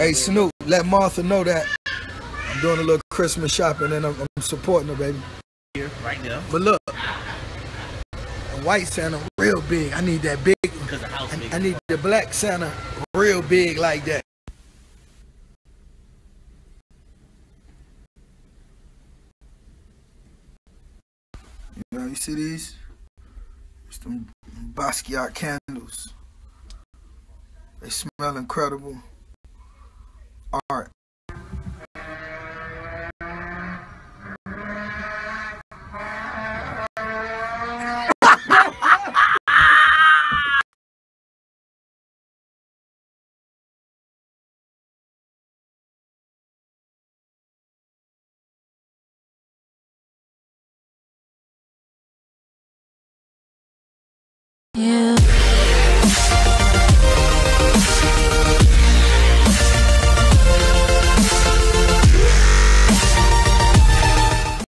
Hey Snoop, let Martha know that I'm doing a little Christmas shopping and I'm, I'm supporting her, baby. Here, right now. But look, a white Santa real big. I need that big. Because the house I, I need the black Santa real big like that. You know, you see these? It's them Basquiat candles. They smell incredible. Art. Yeah.